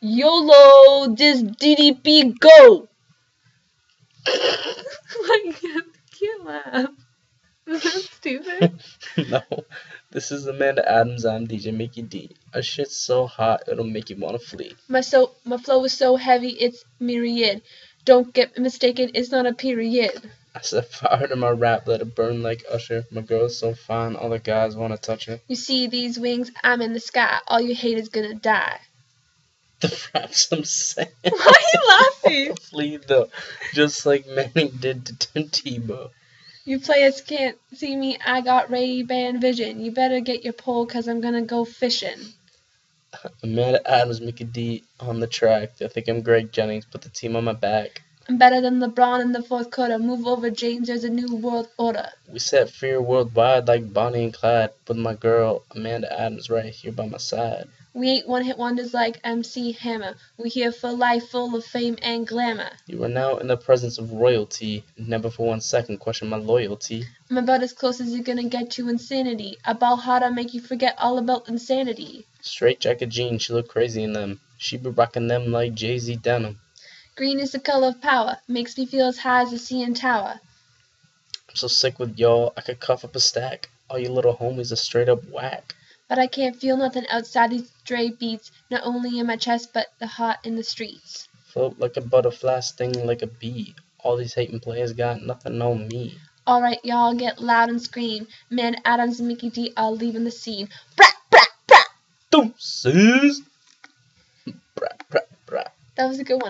YOLO, this DDP go! I can't, can't laugh. Is that stupid? no, this is Amanda Adams. I'm DJ Mickey D. A shit's so hot it'll make you wanna flee. My so my flow is so heavy it's myriad. Don't get mistaken, it's not a period. I set fire to my rap, let it burn like Usher. My girl's so fine, all the guys wanna touch her. You see these wings, I'm in the sky. All you hate is gonna die. The raps I'm saying. Why are you laughing? Flee though, just like Manning did to Tim Tebow. You players can't see me, I got Ray-Ban vision. You better get your pole cause I'm gonna go fishing. Amanda Adams, Mickey D on the track. I think I'm Greg Jennings, put the team on my back. I'm better than LeBron in the fourth quarter. Move over, James, there's a new world order. We set fear worldwide like Bonnie and Clyde, with my girl Amanda Adams right here by my side. We ain't one hit wonders like MC Hammer. We here for life full of fame and glamour. You are now in the presence of royalty. Never for one second question my loyalty. I'm about as close as you're gonna get to insanity. I ball hard, I make you forget all about insanity. Straight jacket jeans, she look crazy in them. She be rocking them like Jay Z denim. Green is the color of power, makes me feel as high as a CN Tower. I'm so sick with y'all, I could cough up a stack. All you little homies are straight up whack. But I can't feel nothing outside these stray beats, not only in my chest, but the heart in the streets. Float like a butterfly, sting like a bee. All these hating players got nothing on me. Alright, y'all get loud and scream. Man, Adams and Mickey D are leaving the scene. Brat, brat, brat! Deuces! Brah, brah, brah. That was a good one.